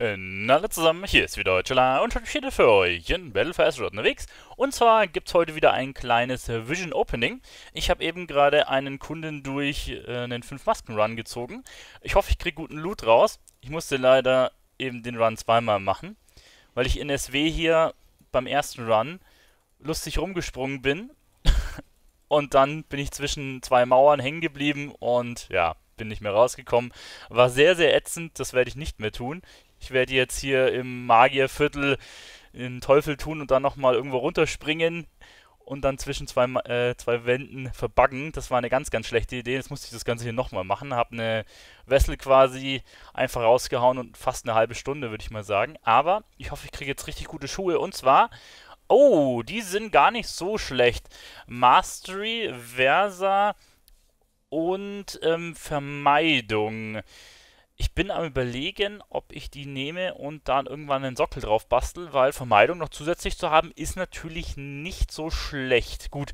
Hallo zusammen, hier ist wieder Deutschela und ich bin für euch in Battle for Azeroth unterwegs. Und zwar gibt es heute wieder ein kleines Vision Opening. Ich habe eben gerade einen Kunden durch äh, einen 5-Masken-Run gezogen. Ich hoffe, ich kriege guten Loot raus. Ich musste leider eben den Run zweimal machen, weil ich in SW hier beim ersten Run lustig rumgesprungen bin. und dann bin ich zwischen zwei Mauern hängen geblieben und ja, bin nicht mehr rausgekommen. War sehr, sehr ätzend, das werde ich nicht mehr tun. Ich werde jetzt hier im Magierviertel den Teufel tun und dann nochmal irgendwo runterspringen und dann zwischen zwei, äh, zwei Wänden verbuggen. Das war eine ganz, ganz schlechte Idee. Jetzt musste ich das Ganze hier nochmal machen. Habe eine Wessel quasi einfach rausgehauen und fast eine halbe Stunde, würde ich mal sagen. Aber ich hoffe, ich kriege jetzt richtig gute Schuhe. Und zwar, oh, die sind gar nicht so schlecht. Mastery, Versa und ähm, Vermeidung. Ich bin am überlegen, ob ich die nehme und dann irgendwann einen Sockel drauf bastel, weil Vermeidung noch zusätzlich zu haben, ist natürlich nicht so schlecht. Gut,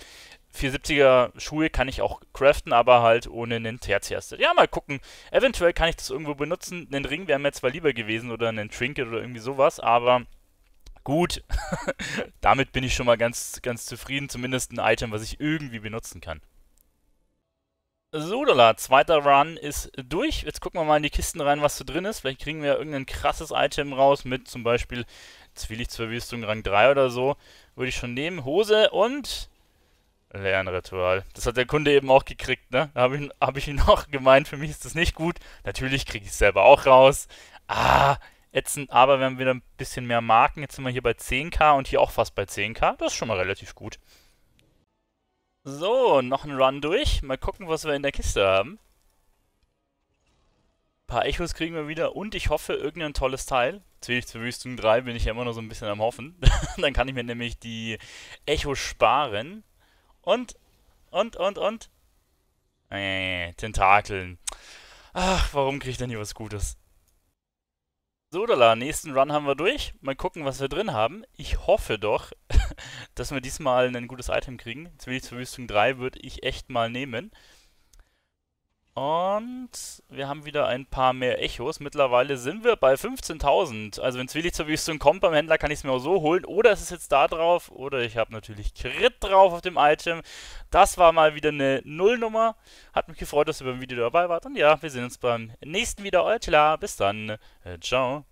470er Schuhe kann ich auch craften, aber halt ohne einen Tertiärste. Ja, mal gucken. Eventuell kann ich das irgendwo benutzen. Einen Ring wäre mir zwar lieber gewesen oder einen Trinket oder irgendwie sowas, aber gut. Damit bin ich schon mal ganz, ganz zufrieden. Zumindest ein Item, was ich irgendwie benutzen kann. Sodala, zweiter Run ist durch. Jetzt gucken wir mal in die Kisten rein, was so drin ist. Vielleicht kriegen wir irgendein krasses Item raus mit zum Beispiel Zwillichtsverwüstung Rang 3 oder so. Würde ich schon nehmen. Hose und Lernritual. Das hat der Kunde eben auch gekriegt, ne? Da habe ich, hab ich ihn auch gemeint, für mich ist das nicht gut. Natürlich kriege ich es selber auch raus. Ah, ätzend, aber wir haben wieder ein bisschen mehr Marken. Jetzt sind wir hier bei 10k und hier auch fast bei 10k. Das ist schon mal relativ gut. So, noch ein Run durch. Mal gucken, was wir in der Kiste haben. Ein paar Echos kriegen wir wieder und ich hoffe, irgendein tolles Teil. Zwillichtsverwüstung 3 bin ich ja immer noch so ein bisschen am Hoffen. Dann kann ich mir nämlich die Echos sparen. Und, und, und, und. Äh, Tentakeln. Ach, warum kriege ich denn hier was Gutes? So, Dala, nächsten Run haben wir durch. Mal gucken, was wir drin haben. Ich hoffe doch, dass wir diesmal ein gutes Item kriegen. Zwillingsverwüstung 3 würde ich echt mal nehmen. Und wir haben wieder ein paar mehr Echos. Mittlerweile sind wir bei 15.000. Also wenn Zwillingsverwüstung kommt beim Händler, kann ich es mir auch so holen. Oder es ist jetzt da drauf. Oder ich habe natürlich Crit drauf auf dem Item. Das war mal wieder eine Nullnummer. Hat mich gefreut, dass ihr beim Video dabei wart. Und ja, wir sehen uns beim nächsten Video. Euer Bis dann. Äh, ciao.